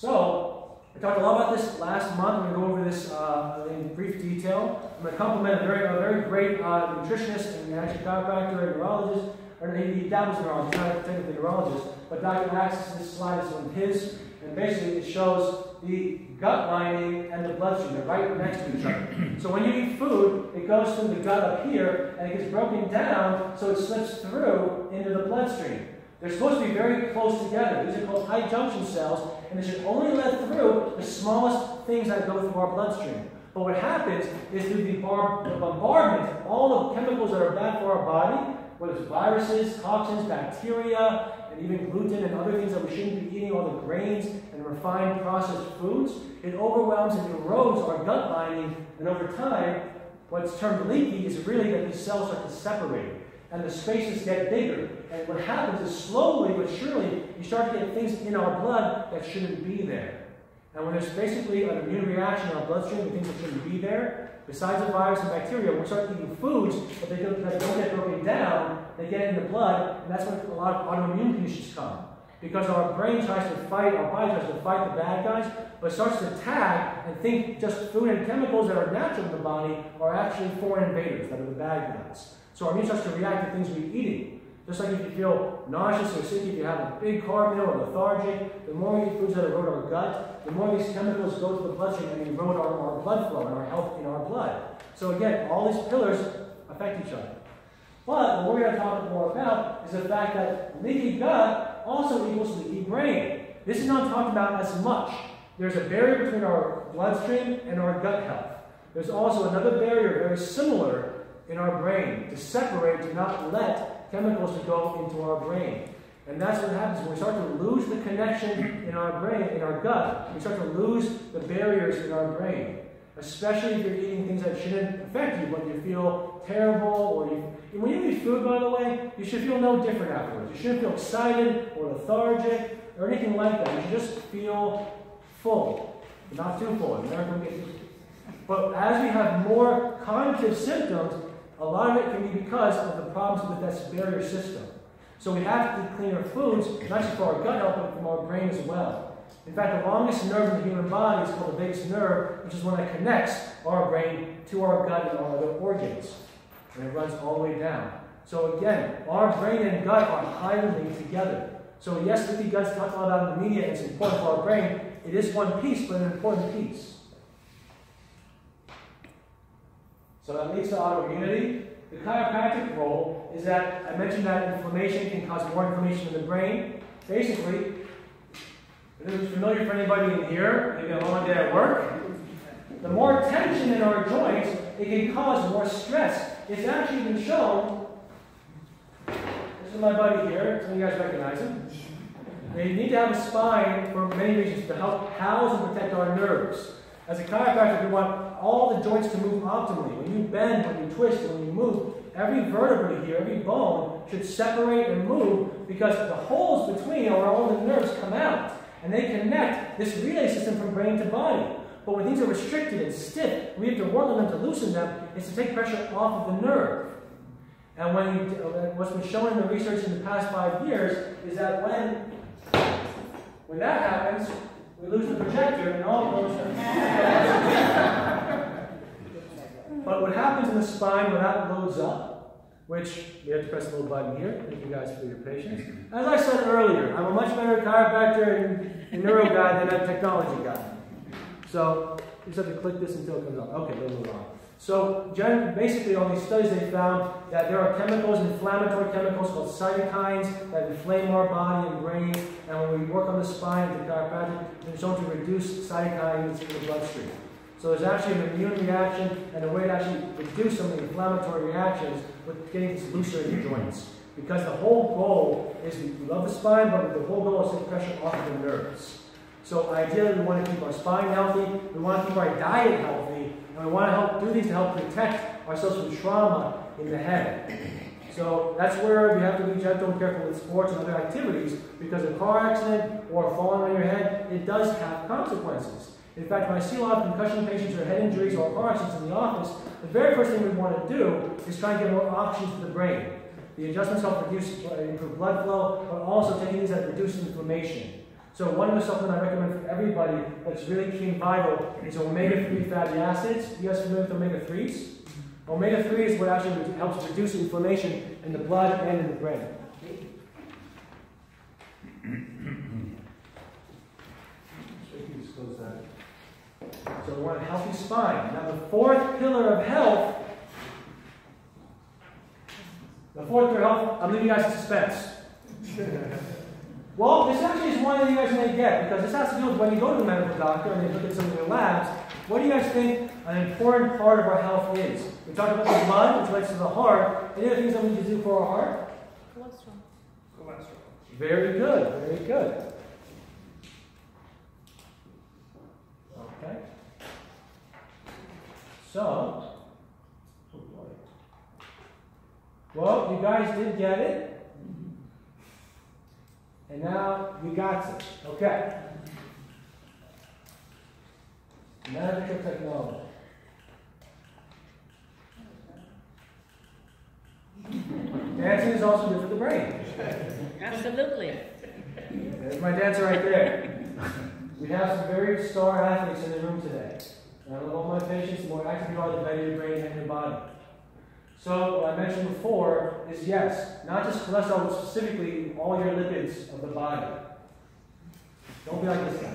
So, I talked a lot about this last month. I'm going to go over this uh, in brief detail. I'm going to compliment a very, a very great uh, nutritionist and actually chiropractor and neurologist, or he dabbles in neurology, not technically neurologist, but Dr. This slide is on his, and basically it shows the gut lining and the bloodstream. They're right next to each other. So when you eat food, it goes through the gut up here, and it gets broken down so it slips through into the bloodstream. They're supposed to be very close together. These are called tight junction cells, and they should only let through the smallest things that go through our bloodstream. But what happens is through the, bar- the bombardment, of all the chemicals that are bad for our body, whether it's viruses, toxins, bacteria, and even gluten and other things that we shouldn't be eating, all the grains and refined processed foods, it overwhelms and erodes our gut lining, and over time, what's termed leaky is really that these cells start to separate and the spaces get bigger. And what happens is slowly but surely you start to get things in our blood that shouldn't be there. And when there's basically an immune reaction in our bloodstream to things that shouldn't be there, besides the virus and bacteria, we start eating foods but they don't, that don't get broken down, they get in the blood, and that's when a lot of autoimmune conditions come. Because our brain tries to fight, our body tries to fight the bad guys, but starts to tag and think just food and chemicals that are natural in the body are actually foreign invaders that are the bad guys. So our immune starts to react to things we're eating. Just like if you feel nauseous or sick, if you have a big carb meal or lethargic, the more we eat foods that erode our gut, the more these chemicals go to the bloodstream and erode our, our blood flow and our health in our blood. So again, all these pillars affect each other. But what we're going to talk more about is the fact that leaky gut also equals leaky brain. This is not talked about as much. There's a barrier between our bloodstream and our gut health. There's also another barrier very similar in our brain to separate, to not let chemicals to go into our brain. And that's what happens when we start to lose the connection in our brain, in our gut. We start to lose the barriers in our brain. Especially if you're eating things that shouldn't affect you, but you feel terrible, or you. When you eat food, by the way, you should feel no different afterwards. You shouldn't feel excited or lethargic or anything like that. You should just feel full, not too full. But as we have more cognitive symptoms, a lot of it can be because of the problems with this barrier system. So we have to clean our foods, not just for our gut health, but from our brain as well. In fact, the longest nerve in the human body is called the vagus nerve, which is one that connects our brain to our gut and our other organs. And it runs all the way down. So again, our brain and gut are highly linked together. So yes, leaky gut's talked a lot about in the media, it's important for our brain. It is one piece, but an important piece. So that leads to autoimmunity. The chiropractic role is that I mentioned that inflammation can cause more inflammation in the brain. Basically, if it's familiar for anybody in here, maybe a long day at work, the more tension in our joints, it can cause more stress. It's actually been shown. This is my buddy here. Some of you guys recognize him. They need to have a spine for many reasons to help house and protect our nerves. As a chiropractor, we want all the joints to move optimally. When you bend, when you twist, when you move, every vertebrae here, every bone should separate and move because the holes between are all the nerves come out. And they connect this relay system from brain to body. But when things are restricted and stiff, we have to work on them to loosen them, is to take pressure off of the nerve. And when you, uh, what's been shown in the research in the past five years is that when, when that happens, we lose the projector and all goes But what happens in the spine when that loads up, which we have to press a little button here, thank you guys for your patience. As I said earlier, I'm a much better chiropractor and, neuro guy than a technology guy. So you just have to click this until it comes up. Okay, we'll move on. So basically, on these studies they found that there are chemicals, inflammatory chemicals called cytokines that inflame our body and brain. And when we work on the spine the chiropractic, they're shown to reduce cytokines in the bloodstream. So there's actually an immune reaction and a way to actually reduce some of the inflammatory reactions with getting this looser in your joints. Because the whole goal is we love the spine, but the whole goal is to pressure off of the nerves. So ideally, we want to keep our spine healthy, we want to keep our diet healthy, and we want to help do these to help protect ourselves from trauma in the head. So that's where we have to be gentle and careful with sports and other activities because a car accident or falling on your head, it does have consequences. In fact, when I see a lot of concussion patients or head injuries or car accidents in the office, the very first thing we want to do is try and get more oxygen to the brain. The adjustments help reduce, uh, improve blood flow, but also taking things that reduce inflammation. So one of the supplements I recommend for everybody that's really key and vital is omega-3 fatty acids. You guys familiar with omega-3s? Omega-3 is what actually helps reduce inflammation in the blood and in the brain. We want a healthy spine. Now the fourth pillar of health, the fourth pillar of health, I'm leaving you guys in suspense. well, this actually is one that you guys may get because this has to do with when you go to the medical doctor and they look at some of your labs. What do you guys think an important part of our health is? We talked about the blood, which relates to the heart. Any other things that we need to do for our heart? Cholesterol. Cholesterol. Very good, very good. Okay? So, well, you guys did get it. And now we got it. Okay. Medical technology. Dancing is also good for the brain. Absolutely. There's my dancer right there. We have some very star athletes in the room today. And I all my patients, the more active you are, the better your brain and your body. So, what I mentioned before is yes, not just cholesterol, but specifically all your lipids of the body. Don't be like this guy.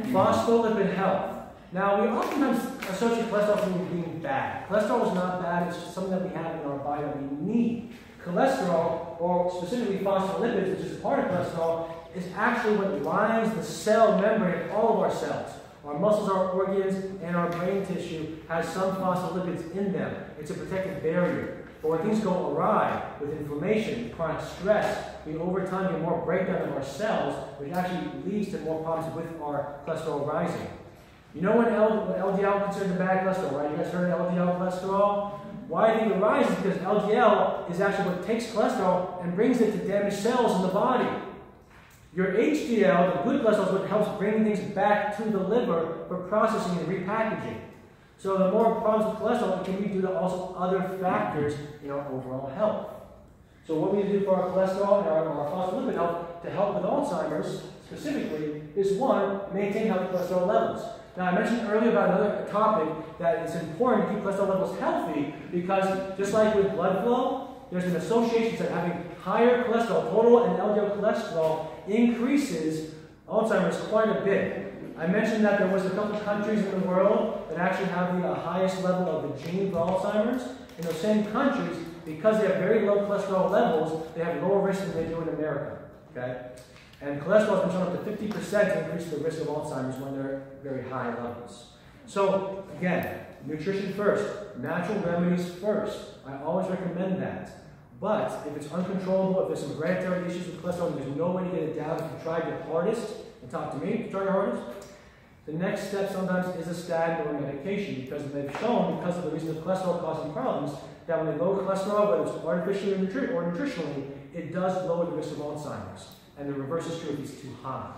Phospholipid health. Now, we oftentimes associate cholesterol with being bad. Cholesterol is not bad, it's just something that we have in our body that we need. Cholesterol, or specifically phospholipids, which is part of cholesterol, is actually what lines the cell membrane of all of our cells. Our muscles, our organs, and our brain tissue has some phospholipids in them. It's a protective barrier. But when things go awry with inflammation, chronic stress, we over time get more breakdown of our cells, which actually leads to more problems with our cholesterol rising. You know when LDL considered the bad cholesterol, right? You guys heard LDL cholesterol? Why I think it rises because LDL is actually what takes cholesterol and brings it to damaged cells in the body. Your HDL, the good cholesterol, is what helps bring things back to the liver for processing and repackaging. So the more problems with cholesterol, it can be due to also other factors in our overall health. So what we need to do for our cholesterol and our, our phospholipid health to help with Alzheimer's specifically is one, maintain healthy cholesterol levels. Now I mentioned earlier about another topic that it's important to keep cholesterol levels healthy because just like with blood flow, there's an association that having higher cholesterol, total and LDL cholesterol, increases Alzheimer's quite a bit. I mentioned that there was a couple countries in the world that actually have the uh, highest level of the gene for Alzheimer's. In those same countries, because they have very low cholesterol levels, they have lower risk than they do in America. Okay? And cholesterol has been shown up to 50% to increase the risk of Alzheimer's when they're very high levels. So, again, nutrition first, natural remedies first. I always recommend that. But if it's uncontrollable, if there's some hereditary issues with cholesterol there's no way to get it down, if you tried your hardest, and talk to me, if you tried your hardest, the next step sometimes is a statin or medication because they've shown, because of the reason of cholesterol causing problems, that when they lower cholesterol, whether it's artificially or, nutritionally, it does lower the risk of Alzheimer's. And the reverse is true if it's too high.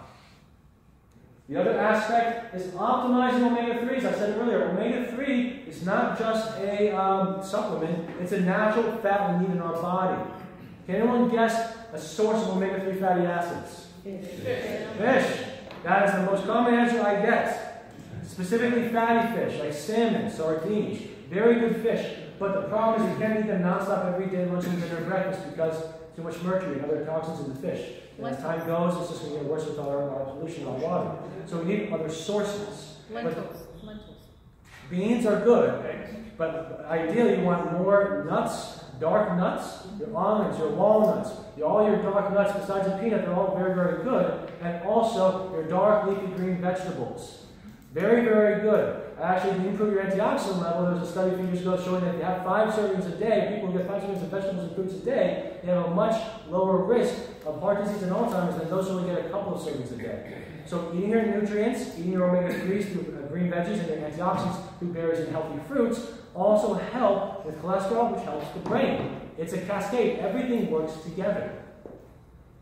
The other aspect is optimizing omega-3s. I said it earlier, omega-3 is not just a um, supplement, it's a natural fat we need in our body. Can anyone guess a source of omega-3 fatty acids? Fish. Fish. That is the most common answer I get. Specifically fatty fish, like salmon, sardines. Very good fish. But the problem is you can't eat them nonstop every day, lunch, and dinner, and breakfast because too much mercury and other toxins in the fish. And as time goes, it's just going to get worse with our, our pollution our water. So we need other sources. Lentils. Lentils. Beans are good, but ideally you want more nuts, dark nuts, your almonds, your walnuts, all your dark nuts besides the peanut, they're all very, very good. And also your dark leafy green vegetables. Very, very good. Actually, to improve your antioxidant level, there was a study a few years ago showing that if you have five servings a day, people who get five servings of vegetables and fruits a day, they have a much lower risk of heart disease and Alzheimer's than those who only get a couple of servings a day. So eating your nutrients, eating your omega-3s through uh, green veggies and your antioxidants through berries and healthy fruits also help with cholesterol, which helps the brain. It's a cascade. Everything works together.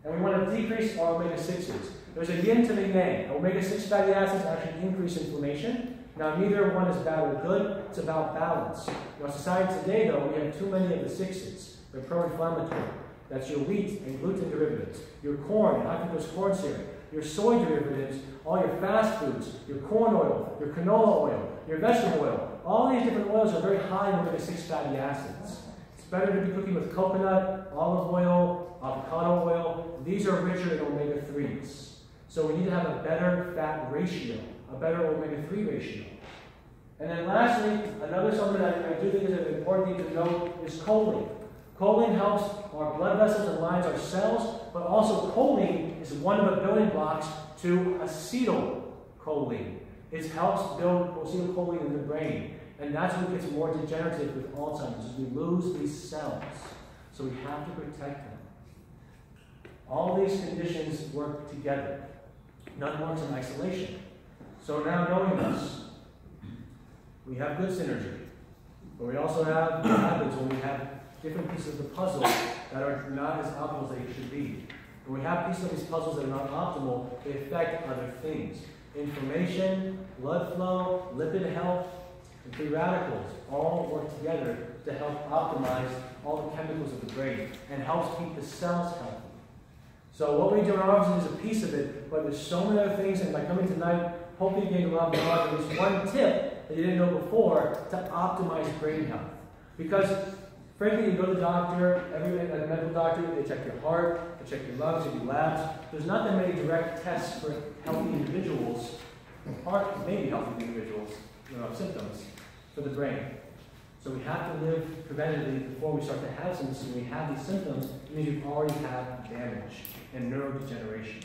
And we want to decrease our omega-6s. There's a yin to the yang. Omega-6 fatty acids actually increase inflammation. Now, neither one is bad or good. It's about balance. In our society today, though, we have too many of the sixes. They're pro-inflammatory. That's your wheat and gluten derivatives, your corn and high fructose corn syrup, your soy derivatives, all your fast foods, your corn oil, your canola oil, your vegetable oil. All these different oils are very high in omega 6 fatty acids. It's better to be cooking with coconut, olive oil, avocado oil. These are richer in omega 3s. So we need to have a better fat ratio, a better omega 3 ratio. And then lastly, another supplement that I do think is an important thing to note is choline. Choline helps our blood vessels and lines our cells, but also choline is one of the building blocks to acetylcholine. It helps build acetylcholine in the brain. And that's what gets more degenerative with Alzheimer's, is we lose these cells. So we have to protect them. All these conditions work together. None works in isolation. So now knowing this, we have good synergy. But we also have what happens when we have different pieces of the puzzle that are not as optimal as they should be. When we have pieces of these puzzles that are not optimal, they affect other things. Inflammation, blood flow, lipid health, and free radicals all work together to help optimize all the chemicals of the brain and helps keep the cells healthy. So what we do in our office is a piece of it, but there's so many other things, and by coming tonight, hopefully you gain a lot more at least one tip that you didn't know before to optimize brain health. Because frankly, you go to the doctor, every a medical doctor, they check your heart, they check your lungs, they do labs. There's not that many direct tests for healthy individuals, or maybe healthy individuals, you know, symptoms for the brain. So we have to live preventatively before we start to have symptoms. When we have these symptoms, it means we've already had damage and neurodegeneration.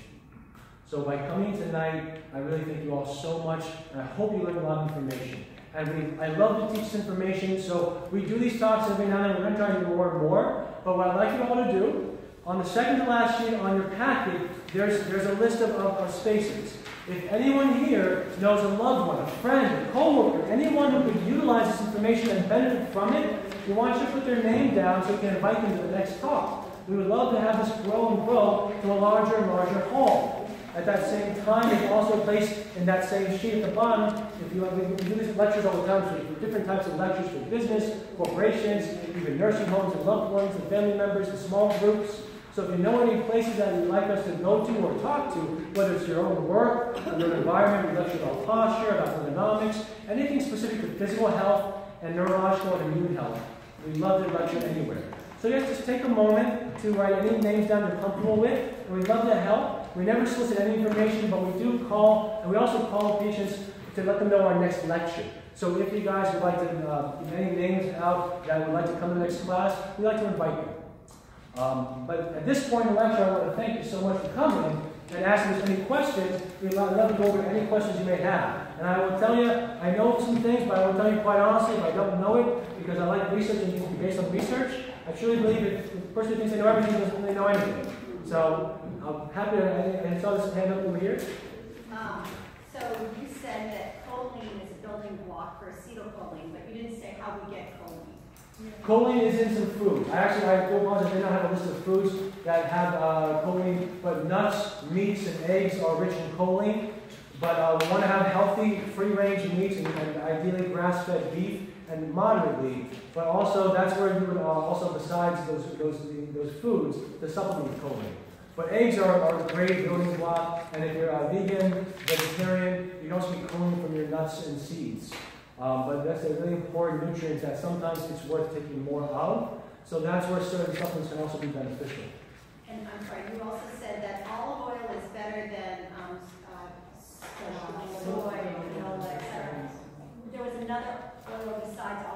So by coming tonight, I really thank you all so much, and I hope you learned a lot of information. And we, I love to teach this information, so we do these talks every now and then. We're going to try to do more and more. But what I'd like you all to do, on the second to last sheet on your packet, there's, there's a list of, of, of spaces. If anyone here knows a loved one, a friend, a coworker, anyone who could utilize this information and benefit from it, we want you to put their name down so we can invite them to the next talk. We would love to have this grow and grow to a larger and larger hall. At that same time, it's also placed in that same sheet at the bottom. If you we, we do these lectures all the time, so for different types of lectures for business, corporations, even nursing homes and loved ones and family members and small groups. So if you know any places that you'd like us to go to or talk to, whether it's your own work, your environment, we lecture about posture, about ergonomics, anything specific to physical health and neurological and immune health, we'd love to lecture anywhere. So yes, just take a moment to write any names down you're comfortable with, and we'd love to help. We never solicit any information, but we do call, and we also call patients to let them know our next lecture. So if you guys would like to uh, any names out that would like to come to the next class, we'd like to invite you. Um, but at this point in the lecture, I want to thank you so much for coming and asking us any questions. We'd love to go over any questions you may have. And I will tell you, I know some things, but I will tell you quite honestly, if I don't know it, because I like research and to be based on research, I truly believe that the person who thinks they know everything doesn't really know anything. So I'm happy to, I saw this hand up over here. Um, so you said that choline is a building block for acetylcholine, but you didn't say how we get choline. Choline is in some foods. I actually, I do apologize, I did not have a list of foods that have uh, choline, but nuts, meats, and eggs are rich in choline. But uh, we want to have healthy, free-range meats and, and ideally grass-fed beef and moderately. But also, that's where you would uh, also, besides those, those, those foods, the supplement choline. But eggs are, are a great building block, and if you're a vegan, vegetarian, you can also get choline from your nuts and seeds. Um, but that's a really important nutrient that sometimes it's worth taking more of. So that's where certain supplements can also be beneficial. And I'm sorry, you also said that olive oil is better than um, uh, soy, canola, etc. There was another oil besides olive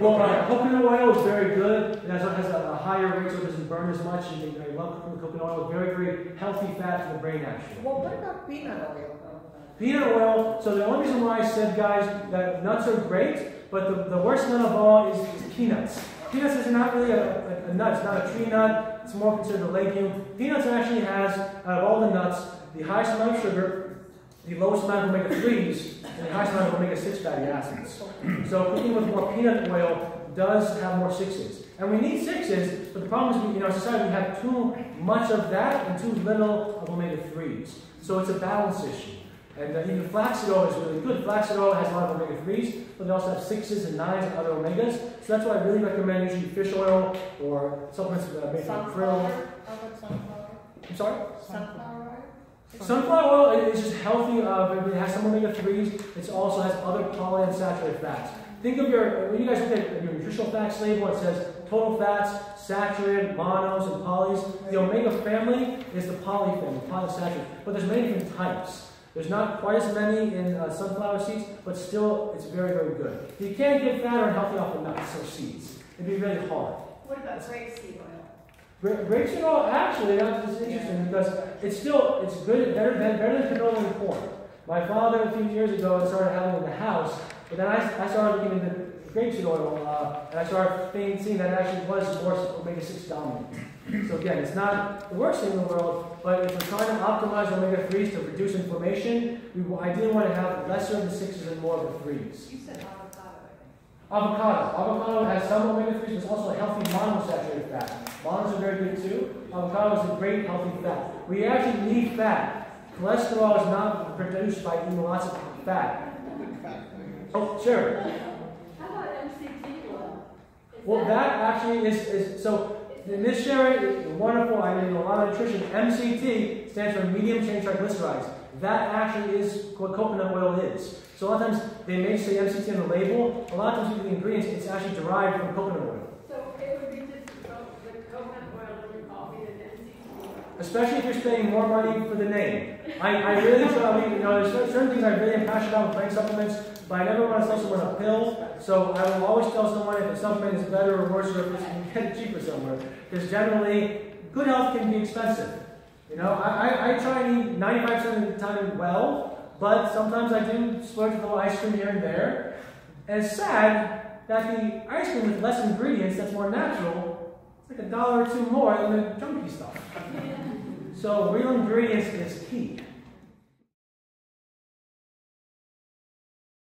Well, coconut oil is very good. It has, has a, a, higher rate, so it doesn't burn as much. You can, I love coconut oil. Very, very healthy fat for the brain, actually. Well, what about peanut oil? Peanut oil, so the only reason why I said, guys, that nuts are great, but the, the worst nut of all is, is peanuts. Peanuts is not really a, a, a, nut, it's not a tree nut, it's more considered a legume. Peanuts actually has, out of all the nuts, the highest amount of sugar, the lowest amount of omega 3s, and the highest amount of omega 6 fatty acids. So cooking with more peanut oil does have more sixes. And we need sixes, but the problem is we, in our society we have too much of that and too little of omega 3s. So it's a balance issue. And uh, even flaxseed oil is really good. Flaxseed oil has a lot of omega 3s, but they also have 6s and 9s and other omegas. So that's why I really recommend usually fish oil or supplements uh, made from krill. Sunflower, how about sunflower? I'm sorry? Sunflower oil? Sunflower oil is just healthy. Uh, it has some omega 3s. It also has other polyunsaturated fats. Think of your, when you guys look at your nutritional facts label, it says total fats, saturated, monos, and polys. The omega family is the poly family, polyunsaturated. But there's many different types. There's not quite as many in uh, sunflower seeds, but still, it's very, very good. You can't get fat or healthy off the nuts or seeds. It'd be really hard. What about grapeseed oil? Gra- Grapeseed oil, actually, that's interesting because it's still, it's good, better than, better than canola and corn. My father, a few years ago, started having in the house, but then I, I started looking into grapeseed oil, uh, and I started seeing, that actually was more omega-6 dominant. So again, it's not the worst thing in the world, but if we're trying to optimize omega-3s to reduce inflammation, we ideally want to have lesser of the 6s and more of the 3s. Avocado, Avocado. Has some omega 3s, but it's also a healthy monosaturated fat. Monos are very good too. Avocado is a great healthy fat. We actually need fat. Cholesterol is not produced by eating lots of fat. Oh, sure. How about MCT oil? Well, that actually is, is so. In this sharing, wonderful. I did a lot of nutrition. MCT stands for medium chain triglycerides. That actually is what coconut oil is. So a lot of times they may say MCT on the label. A lot of times with the ingredients, it's actually derived from coconut oil. So it would be just the coconut oil in your coffee and MCT oil. Especially if you're spending more money for the name. I, I really try, I mean, you know, there's certain- things I really am passionate about with brain supplements, but I never want to sell someone a pill. So I will always tell someone if a supplement is better or worse, or if it's, you can get it cheaper somewhere. Because generally, good health can be expensive. You know, I, I, I try and eat 95% of the time well, but sometimes I do splurge a little ice cream here and there. And it's sad that the ice cream with less ingredients, that's more natural, it's like a dollar or two more than the junky stuff. So real ingredients is key.